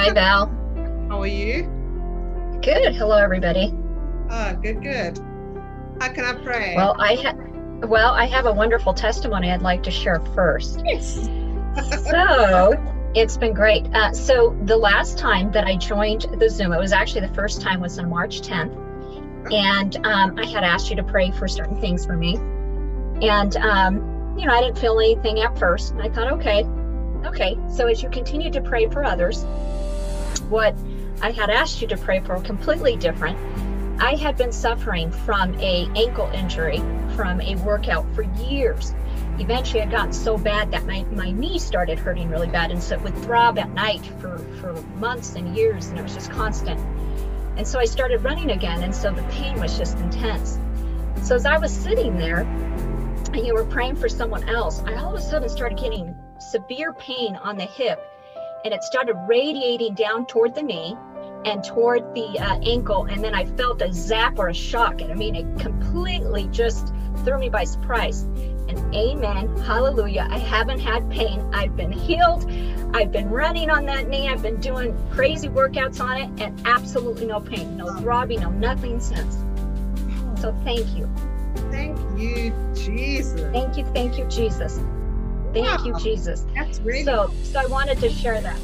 Hi, Val. How are you? Good. Hello, everybody. Oh, good, good. How can I pray? Well, I have well, I have a wonderful testimony I'd like to share first. yes. So it's been great. Uh, so the last time that I joined the Zoom, it was actually the first time was on March 10th, and um, I had asked you to pray for certain things for me, and um, you know I didn't feel anything at first, and I thought, okay, okay. So as you continue to pray for others, what I had asked you to pray for completely different. I had been suffering from a ankle injury from a workout for years. Eventually, it got so bad that my, my knee started hurting really bad, and so it would throb at night for, for months and years, and it was just constant. And so I started running again, and so the pain was just intense. So as I was sitting there, and you were praying for someone else, I all of a sudden started getting severe pain on the hip, and it started radiating down toward the knee and toward the uh, ankle and then i felt a zap or a shock and i mean it completely just threw me by surprise. And amen hallelujah i haven't had pain. I've been healed. I've been running on that knee. I've been doing crazy workouts on it and absolutely no pain no throbbing no nothing since. So thank you. Thank you, Jesus. thank you thank you jesus thank you jesus That's really so so i wanted to share that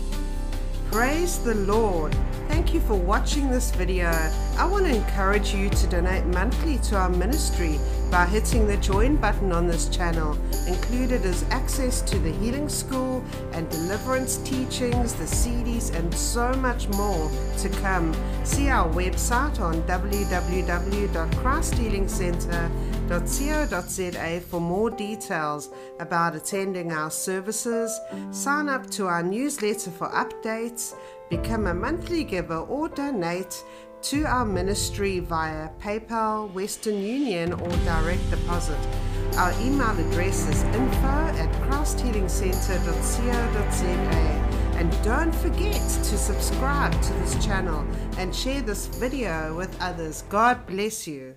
Praise the Lord. Thank you for watching this video. I want to encourage you to donate monthly to our ministry by hitting the join button on this channel. Included is access to the healing school and deliverance teachings, the CDs, and so much more to come. See our website on www.christhealingcentre.co.za for more details about attending our services. Sign up to our newsletter for updates, become a monthly giver, or donate to our ministry via PayPal, Western Union, or direct deposit. Our email address is info at christhealingcentre.co.za. And don't forget to subscribe to this channel and share this video with others. God bless you.